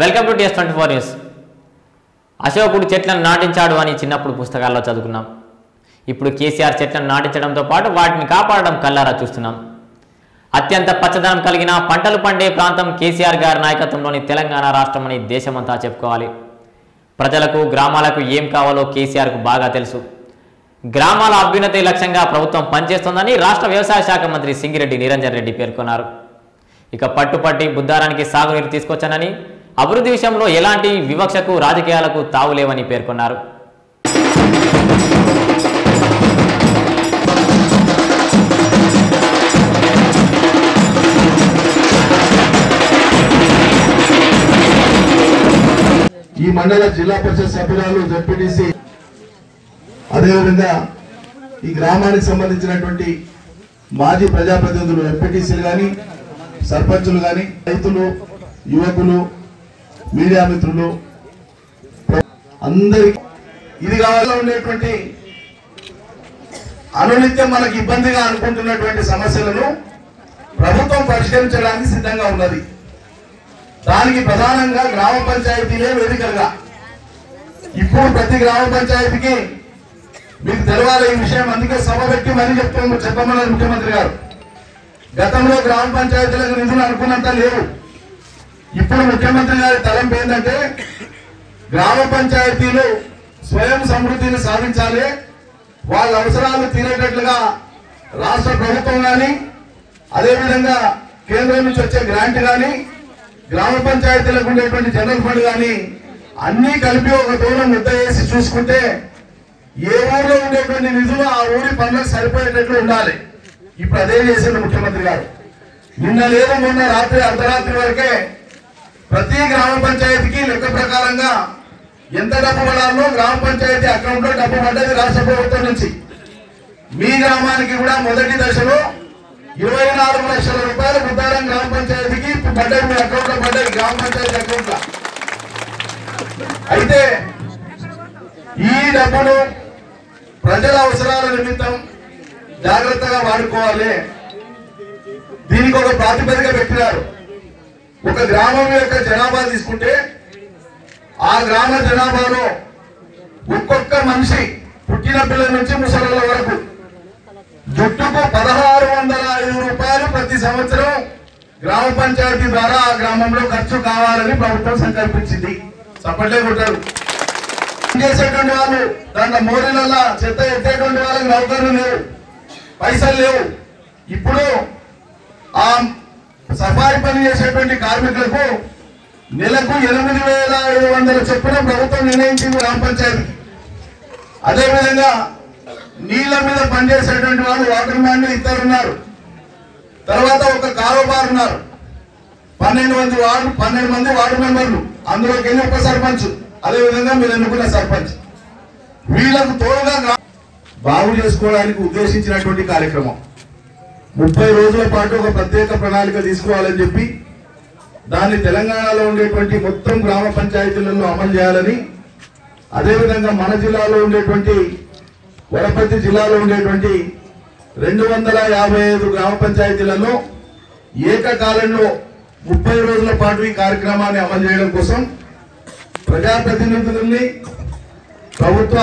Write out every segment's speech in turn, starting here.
Welcome to TS twenty four news అశోకుడు చెట్లను నాటించాడు అని చిన్నప్పుడు పుస్తకాల్లో చదువుకున్నాం. ఇప్పుడు కేసీఆర్ చెట్లను నాటించడంతో పాటు వాటిని కాపాడడం కల్లారా చూస్తున్నాం. అత్యంత పచ్చదనం కలిగిన పంటలు పండే ప్రాంతం కేసీఆర్ గారి నాయకత్వంలోని తెలంగాణ రాష్ట్రం అని దేశమంతా చెప్పుకోవాలి. ప్రజలకు గ్రామాలకు ఏం కావాలో కేసీఆర్కు బాగా తెలుసు. గ్రామాల అభ్యున్నతి లక్ష్యంగా ప్రభుత్వం పనిచేస్తోందని రాష్ట్ర వ్యవసాయ శాఖ మంత్రి సింగిరెడ్డి నిరంజన్ రెడ్డి పేర్కొన్నారు. ఇక పట్టుపట్టి బుద్ధారానికి సాగునీరు తీసుకొచ్చానని అభివృద్ధి విషయంలో ఎలాంటి వివక్షకు రాజకీయాలకు తావులేవని పేర్కొన్నారు. ఈ మండల జిల్లా పరిషత్ సభ్యురాలు జడ్పీటీసీ అదేవిధంగా ఈ గ్రామానికి సంబంధించినటువంటి మాజీ ప్రజాప్రతినిధులు ఎంపీటీసీలు కానీ సర్పంచులు కానీ రైతులు యువకులు మీడియా మిత్రులు అందరి ఇది కావాలో ఉండేటువంటి అనునిత్యం మనకి ఇబ్బందిగా అనుకుంటున్నటువంటి సమస్యలను ప్రభుత్వం పరిష్కరించడానికి సిద్ధంగా ఉన్నది. దానికి ప్రధానంగా గ్రామ పంచాయతీలే వేదికగా ఇప్పుడు ప్రతి గ్రామ పంచాయతీకి మీకు తెలవాలి ఈ విషయం అందుకే సభ పెట్టి మరీ చెప్తాము చెప్పమన్నారు ముఖ్యమంత్రి గారు. గతంలో గ్రామ పంచాయతీలకు నిధులు అనుకున్నంత లేవు. ఇప్పుడు ముఖ్యమంత్రి గారి తలంపు ఏంటంటే గ్రామ పంచాయతీలు స్వయం సమృద్ధిని సాధించాలి. వాళ్ళ అవసరాలు తీరేటట్లుగా రాష్ట్ర ప్రభుత్వం కానీ అదేవిధంగా కేంద్రం నుంచి వచ్చే గ్రాంట్ కానీ గ్రామ పంచాయతీలకు ఉండేటువంటి జనరల్ ఫండ్ కానీ అన్నీ కలిపి ఒక దూరం ముద్ద వేసి చూసుకుంటే ఏ ఊర్లో ఉండేటువంటి నిధులు ఆ ఊరి పనులకు సరిపోయేటట్లు ఉండాలి. ఇప్పుడు అదే చేసింది ముఖ్యమంత్రి గారు. నిన్న లేదు మొన్న రాత్రి అర్ధరాత్రి వరకే ప్రతి గ్రామ పంచాయతీకి లెక్క ప్రకారంగా ఎంత డబ్బు పడాలో గ్రామ పంచాయతీ అకౌంట్లో డబ్బు పడ్డది రాష్ట్ర ప్రభుత్వం నుంచి. మీ గ్రామానికి కూడా మొదటి దశలో ఇరవై నాలుగు లక్షల రూపాయలు బుద్ధారం గ్రామ పంచాయతీకి పడ్డది మీ అకౌంట్లో గ్రామ పంచాయతీ అకౌంట్లో అయితే ఈ డబ్బును ప్రజల అవసరాల నిమిత్తం జాగ్రత్తగా వాడుకోవాలి. దీనికి ఒక ప్రాతిపదిక పెట్టినారు. ఒక గ్రామం యొక్క జనాభా తీసుకుంటే ఆ గ్రామ జనాభాలో ఒక్కొక్క మనిషి పుట్టిన పిల్లల నుంచి ముసలిల వరకు జుట్టుకు పదహారు వందల ఐదు రూపాయలు ప్రతి సంవత్సరం గ్రామ పంచాయతీ ద్వారా ఆ గ్రామంలో ఖర్చు కావాలని ప్రభుత్వం సంకల్పించింది. చప్పట్లే కొట్టారు. చేసేటువంటి వాళ్ళు దాంట్లో మోరీలలో చెత్త ఎత్తేటువంటి వాళ్ళకి నౌకర్లు లేవు పైసలు లేవు. ఇప్పుడు ఆ సఫాయి పని చేసేటువంటి కార్మికులకు నెలకు ఎనిమిది వేల ఐదు వందల చొప్పున ప్రభుత్వం నిర్ణయించింది గ్రామ పంచాయతీ. అదేవిధంగా నీళ్ళ మీద పనిచేసేటువంటి వాళ్ళు వాటర్ మ్యాన్లు ఇద్దరు ఉన్నారు. తర్వాత ఒక కారోబార్ ఉన్నారు. పన్నెండు మంది వార్డు పన్నెండు మంది వార్డు మెంబర్లు. అందులోకి వెళ్ళి ఒక సర్పంచ్ అదేవిధంగా మీరు ఎన్నుకున్న సర్పంచ్. వీళ్ళకు తోడుగా బాగు చేసుకోవడానికి ఉద్దేశించినటువంటి కార్యక్రమం. ముప్పై రోజుల పాటు ఒక ప్రత్యేక ప్రణాళిక తీసుకోవాలని చెప్పి దాన్ని తెలంగాణలో ఉండేటువంటి మొత్తం గ్రామ పంచాయతీలలో అమలు చేయాలని అదేవిధంగా మన జిల్లాలో ఉండేటువంటి వడపర్తి జిల్లాలో ఉండేటువంటి రెండు వందల యాభై ఐదు గ్రామ పంచాయతీలలో ఏకకాలంలో ముప్పై రోజుల పాటు ఈ కార్యక్రమాన్ని అమలు చేయడం కోసం ప్రజాప్రతినిధులని ప్రభుత్వ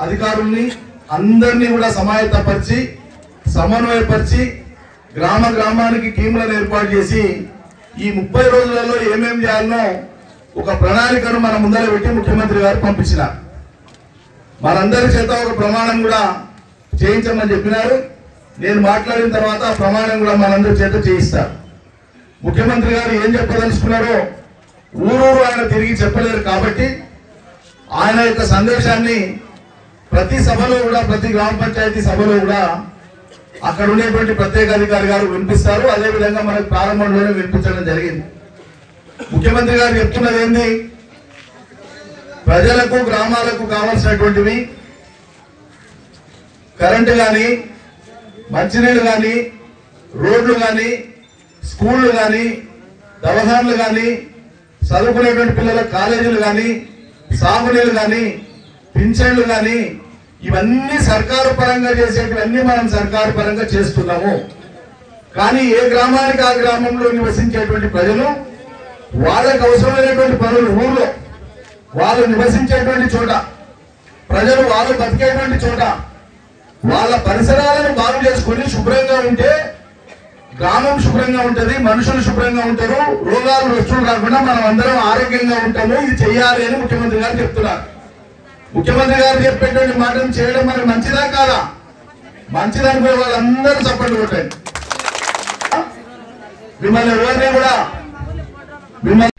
అధికారుల్ని అందరినీ కూడా సమాయత్తపరిచి సమన్వయపరిచి గ్రామ గ్రామానికి టీంలను ఏర్పాటు చేసి ఈ ముప్పై రోజులలో ఏమేం చేయాలనో ఒక ప్రణాళికను మన ముందర పెట్టి ముఖ్యమంత్రి గారు పంపించిన మనందరి చేత ఒక ప్రమాణం కూడా చేయించమని చెప్పినారు. నేను మాట్లాడిన తర్వాత ఆ ప్రమాణం కూడా మనందరి చేత చేయిస్తారు. ముఖ్యమంత్రి గారు ఏం చెప్పదలుచుకున్నారో ఊరూరు ఆయన తిరిగి చెప్పలేరు కాబట్టి ఆయన యొక్క సందేశాన్ని ప్రతి సభలో కూడా ప్రతి గ్రామ పంచాయతీ సభలో కూడా అక్కడ ఉండేటువంటి ప్రత్యేక అధికారి గారు వినిపిస్తారు. అదేవిధంగా మనకు ప్రారంభంలోనే వినిపించడం జరిగింది. ముఖ్యమంత్రి గారు చెప్తున్నది ఏంది? ప్రజలకు గ్రామాలకు కావాల్సినటువంటివి కరెంటు కానీ మంచినీళ్ళు కానీ రోడ్లు కానీ స్కూళ్ళు కానీ దవాఖాన్లు కానీ చదువుకునేటువంటి పిల్లల కాలేజీలు కానీ సాగునీళ్ళు కానీ పింఛన్లు కానీ ఇవన్నీ సర్కారు పరంగా చేసేటివన్నీ మనం సర్కారు పరంగా చేస్తున్నాము. కానీ ఏ గ్రామానికి ఆ గ్రామంలో నివసించేటువంటి ప్రజలు వాళ్ళకు అవసరమైనటువంటి పనులు ఊళ్ళో వాళ్ళు నివసించేటువంటి చోట ప్రజలు వాళ్ళు బతికేటువంటి చోట వాళ్ళ పరిసరాలను బాగు చేసుకొని శుభ్రంగా ఉంటే గ్రామం శుభ్రంగా ఉంటుంది మనుషులు శుభ్రంగా ఉంటారు రోగాలు రొచ్చులు రాకుండా మనం అందరం ఆరోగ్యంగా ఉంటాము ఇది చెయ్యాలి అని ముఖ్యమంత్రి గారు చెప్తున్నారు. ముఖ్యమంత్రి గారు చెప్పేటువంటి మాటలు చేయడం మరి మంచిదా కాదా? మంచిదనుకునే వాళ్ళందరూ చప్పట్లు కొట్టండి మిమ్మల్ని ఎవరిని కూడా మిమ్మల్ని